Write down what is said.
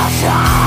your time